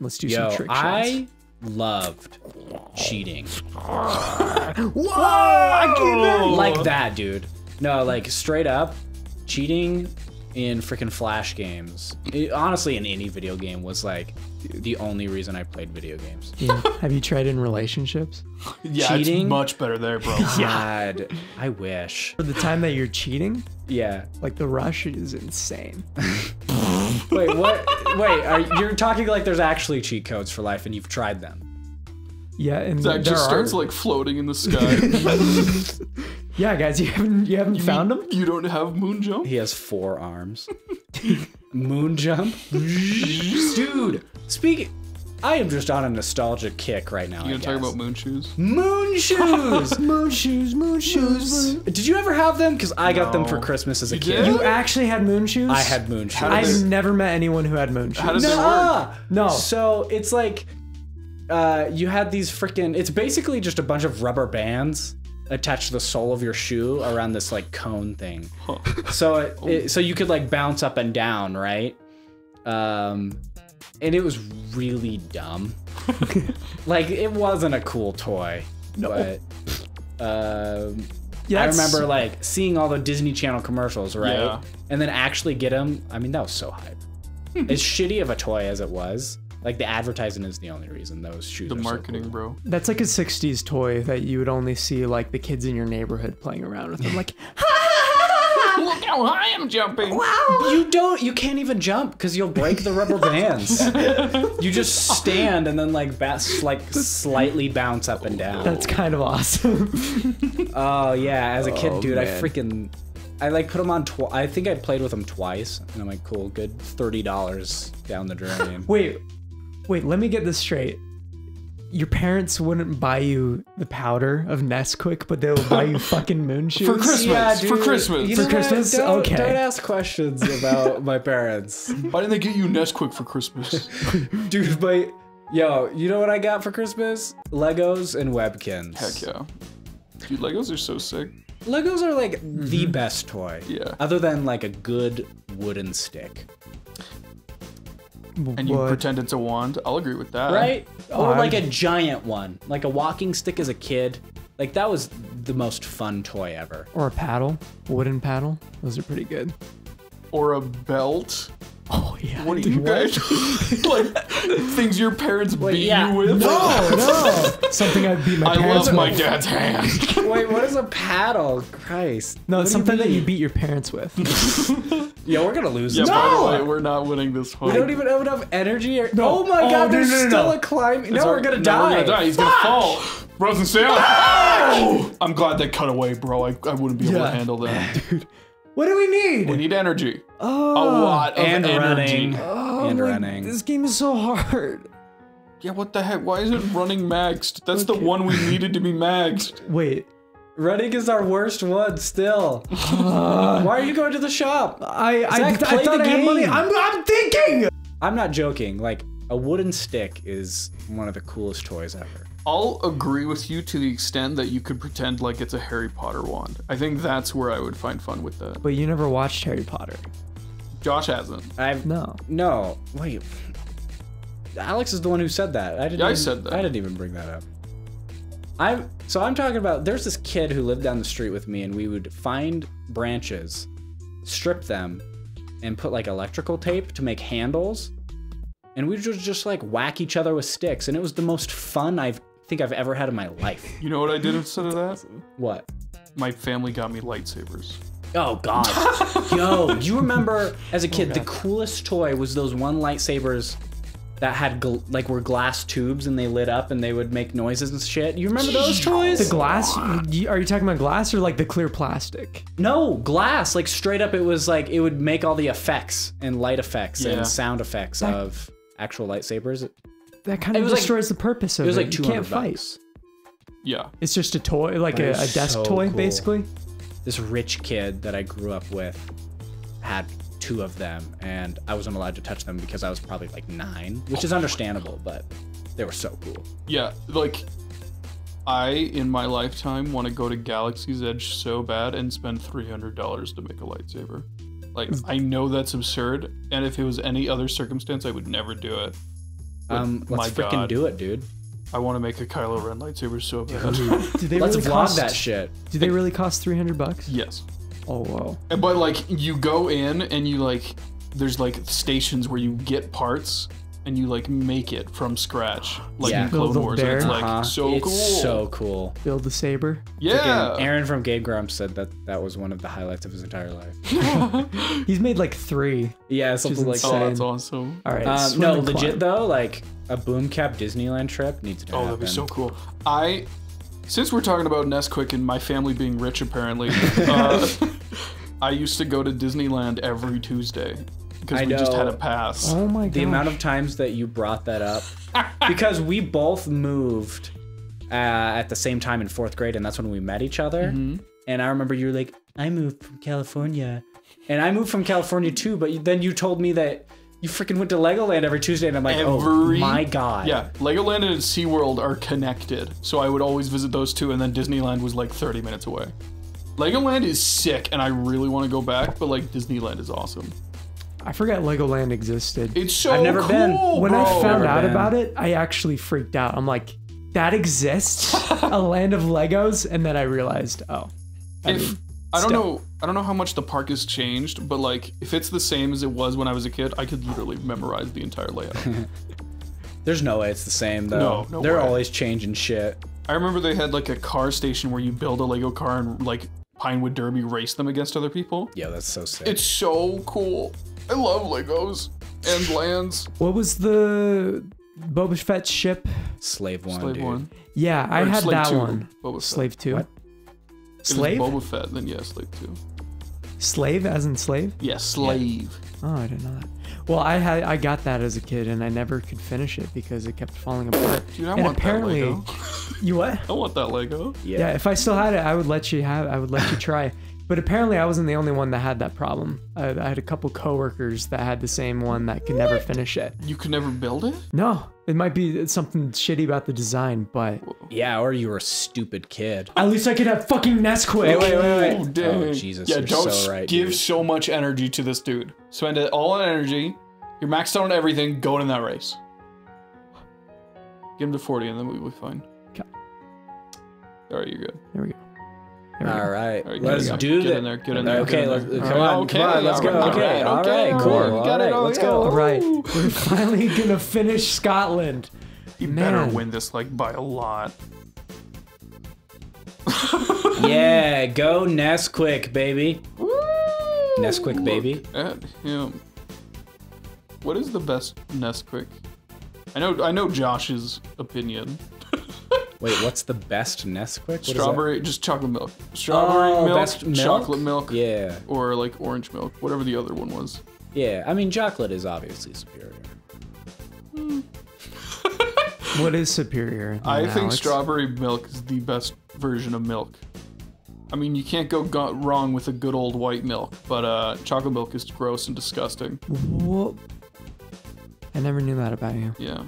Let's do Yo, some trick shots. I loved cheating. Whoa! I can't Like that, dude. No, like straight up, cheating in freaking Flash games. It- honestly, in any video game was like the only reason I played video games. Yeah. Have you tried in relationships? Yeah, Cheating? it's much better there, bro. God, I wish. For the time that you're cheating, Yeah. like the rush is insane. Wait, what? Wait, are, you're talking like there's actually cheat codes for life, and you've tried them. Yeah, and Zach there just starts like floating in the sky. yeah, guys, you haven't you haven't found them? You don't have moon jump? He has four arms. Moon jump, dude. Speak. I am just on a nostalgia kick right now. You I gonna talk guess. about moon shoes? moon shoes? Moon shoes, moon shoes. Did you ever have them? Because I got them for Christmas as a You kid. did? You actually had moon shoes? I had moon shoes. I've they- never met anyone who had moon shoes. How does it work? No. So it's like, uh, you had these freaking. It's basically just a bunch of rubber bands attached to the sole of your shoe around this like cone thing. So it, it so you could like bounce up and down, right? Um, and it was really dumb. like it wasn't a cool toy, No. but. Um, Yeah, I remember like seeing all the Disney Channel commercials, right? Yeah. And then actually get them. I mean, that was so hype. as shitty of a toy as it was, like the advertising is the only reason those shoes. The are so marketing, cool. bro. That's like a 60s toy that you would only see like the kids in your neighborhood playing around with them. Like, Look how high I'm jumping. Wow! You don't. You can't even jump because you'll break the rubber bands. you just stand and then like bats like slightly bounce up and down. that's kind of awesome. Oh yeah, as a kid, Oh, dude, I freaking. I like put them on. Tw- I think I played with them twice, and I'm like, cool, good, thirty dollars down the drain. wait, wait, let me get this straight. Your parents wouldn't buy you the powder of Nesquik, but they'll buy you fucking moon shoes. For Christmas. for Christmas. You For know what? Christmas? Don't, Okay. Don't ask questions about my parents, Why didn't they get you Nesquik for Christmas? dude. But yo, you know what I got for Christmas? Legos and Webkinz. Heck yeah. Dude, Legos are so sick. Legos are like the mm-hmm. best toy. Yeah. Other than like a good wooden stick, And you What? pretend it's a wand. I'll agree with that. right? Or like a giant one, like a walking stick as a kid. Like that was the most fun toy ever. Or a paddle, wooden paddle. Those are pretty good. Or a belt. Oh yeah. What do dude. you guys like? Things your parents beat yeah. you with? No, no. Something I'd beat my parents with. I parents love my dad's hand. Wait, what is a paddle? Christ. No, What it's do you something that you beat your parents with. Yeah, we're gonna lose Yeah, this. by No! the way, we're not winning this one. We don't even have enough energy. Or... No. Oh my Oh, god, no, there's no, no, still no. a climb. No, It's we're gonna no, die. We're gonna die. He's gonna fall. Rose and Sam. I'm glad they cut away, bro. I, I wouldn't be able Yeah. to handle that. What do we need? We need energy. oh, A lot of And energy. running. Oh, and like, running. This game is so hard. Yeah, what the heck? Why is it running maxed? That's the one we needed to be maxed. Wait, Running is our worst one still. Why are you going to the shop? I I, Zach, I play thought the I had money. game. I'm I'm thinking. I'm not joking. Like a wooden stick is one of the coolest toys ever. I'll agree with you to the extent that you could pretend like it's a Harry Potter wand. I think that's where I would find fun with that. But you never watched Harry Potter. Josh hasn't. I've No. no wait. Alex is the one who said that. I didn't. Yeah, I even- said that. I didn't even bring that up. I'm so I'm talking about. There's this kid who lived down the street with me, and we would find branches, strip them, and put like electrical tape to make handles, and we would just just like whack each other with sticks, and it was the most fun I think I've ever had in my life. You know what I did instead of that? What? My family got me lightsabers. Oh God, yo! Do you remember as a Oh, kid the coolest toy was those one lightsabers that had gl- like were glass tubes and they lit up and they would make noises and shit. You remember those toys? The glass? Are you talking about glass or like the clear plastic? no, glass. Like straight up, it was like it would make all the effects and light effects Yeah. and sound effects That- of actual lightsabers. It That kind It of was like- destroys the purpose of it. was like you two can't hundred fight. Yeah. It's just a toy, like a, a desk so toy, cool. basically. This rich kid that I grew up with had two of them, and I wasn't allowed to touch them because I was probably like nine, which is understandable, but they were so cool. Yeah. Like, I, in my lifetime, want to go to Galaxy's Edge so bad and spend $300 to make a lightsaber. Like, mm. I know that's absurd, and if it was any other circumstance, I would never do it. Um, my let's freaking God. do it, dude. I want to make a Kylo Ren lightsaber so bad. Do they Let's really vlog cost, that shit. Do they really cost 300 bucks? yes. Oh, wow. But like you go in and you like there's like stations where you get parts and you like make it from scratch. Like Yeah. in Clone Build a Wars. And it's bear. like Uh-huh. so it's cool. so cool. Build the saber. yeah. Freaking Arin from Game Grumps said that that was one of the highlights of his entire life. He's made like three. Yeah, something like Oh, that. that's awesome. All right. Um, swim no, and legit climb. though, like a boomcap Disneyland trip needs to be. Oh, happen. that'd be so cool. I, since we're talking about Nesquik and my family being rich, apparently, uh, I used to go to Disneyland every Tuesday because I we just know. had a pass. Oh my god. The amount of times that you brought that up, because we both moved uh, at the same time in fourth grade, and that's when we met each other. Mm-hmm. And I remember you were like, "I moved from California," and I moved from California too. But then you told me that you freaking went to Legoland every Tuesday, and I'm like, "Oh my god!" Yeah, Legoland and SeaWorld are connected, so I would always visit those two, and then Disneyland was like 30 minutes away. Legoland is sick, and I really want to go back, but like Disneyland is awesome. I forgot Legoland existed. It's so I've never cool, been. when I found Never out been. about it, I actually freaked out. I'm like, that exists? a land of Legos? And then I realized, oh. I if mean, I don't still. know, I don't know how much the park has changed, but like if it's the same as it was when I was a kid, I could literally memorize the entire layout. There's no way it's the same though. No, no They're way. always changing shit. I remember they had like a car station where you build a Lego car and like Pinewood Derby race them against other people. Yeah, that's so sick. It's so cool. I love Legos and lands. what was the Boba Fett ship? Slave one, Slave dude. one. Yeah, I Or had Slave that two, one. Boba Fett. Slave 2. What? Slave? Boba Fett, then yeah, slave two. Slave as in slave? Yeah, slave. Oh, I didn't know that. Well, I had I got that as a kid and I never could finish it because it kept falling apart. Dude, I and want apparently, that Lego. you what? I want that Lego. Yeah. Yeah, if I still had it, I would let you have. I would let you try. But apparently, I wasn't the only one that had that problem. I, I had a couple coworkers that had the same one that could never finish it. You could never build it? No, it might be something shitty about the design, but Yeah, or you were a stupid kid. at least I could have fucking Nesquik. Wait, wait, wait, Oh, wait. dang. Oh, Jesus, Yeah, you're don't so right, give dude. so much energy to this dude. Spend it all on energy. You're maxed out on everything. Go in that race. Get him to 40 and then we'll be fine. Okay. All right, you're good. There we go. There we All go. right, All right, let's get do Get that. in there. Get in there. Okay, get in let's, there. come on, Okay, come on, let's go. all right, Okay, all okay, all cool. right, we All got it right, let's go. All right, we're finally gonna finish Scotland. You better win this like by a lot. Yeah, go Nesquik, baby. Nesquik, Look baby. At him. What is the best Nesquik? I know. I know Josh's opinion. Wait, what's the best Nesquik? What is that? Strawberry, just chocolate milk. Strawberry Oh, milk, best milk? chocolate milk, Yeah, or like orange milk, whatever the other one was. yeah. I mean, chocolate is obviously superior. What is superior? I than think Alex? strawberry milk is the best version of milk. I mean, you can't go go- wrong with a good old white milk, but uh, chocolate milk is gross and disgusting. Whoa. I never knew that about you. Yeah.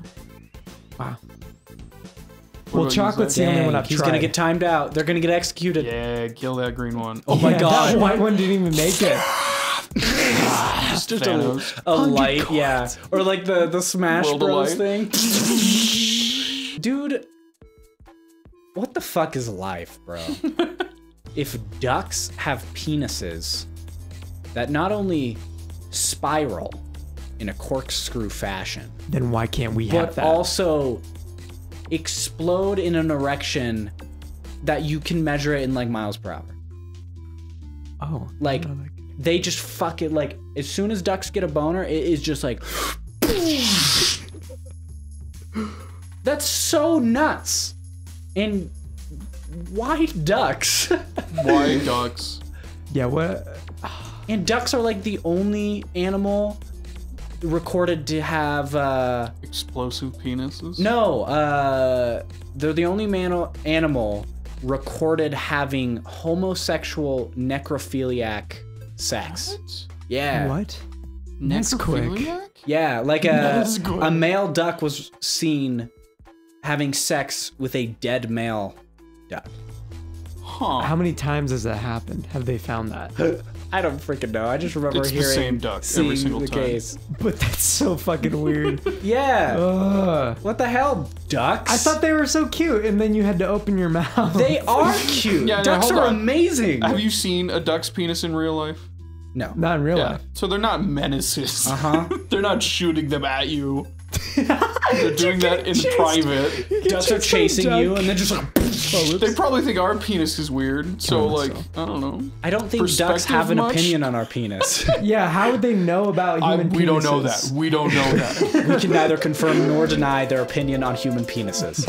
Wow. What Well, chocolate's the only one Dang, I've he's tried. gonna get timed out. They're gonna get executed. Yeah, kill that green one. Oh my Yeah, god. That white one didn't even make it. It's just a, a light, yeah, or like the the Smash World Bros thing. Dude, what the fuck is life, bro? if ducks have penises that not only spiral in a corkscrew fashion, Then why can't we have that? but that? also explode in an erection that you can measure it in like miles per hour. oh, Like they just fuck it like as soon as ducks get a boner, it is just like That's so nuts. And why ducks? Why ducks? yeah. What? and ducks are like the only animal recorded to have uh Explosive penises? no, uh they're the only man- animal recorded having homosexual necrophiliac sex. What? Yeah. What? Nesquik. Necrophiliac? Yeah, like a a male duck was seen having sex with a dead male duck. Huh. How many times has that happened? Have they found that? I don't freaking know. I just remember It's the hearing same duck every seeing single the time. case. But that's so fucking weird. Yeah. Ugh. what the hell, ducks? I thought they were so cute, and then you had to open your mouth. they are cute. Yeah, ducks hold are on. amazing. Have you seen a duck's penis in real life? no. Not in real Yeah. life. So they're not menaces. Uh huh. they're not shooting them at you. They're doing that in private. Ducks are chased by a chasing you, duck. and then just like. Oh, they probably think our penis is weird. So Kinda like, so. I don't know. I don't think ducks have an much? opinion on our penis. Yeah, how would they know about I, human we don't know that. We don't know that. we can neither confirm nor deny their opinion on human penises.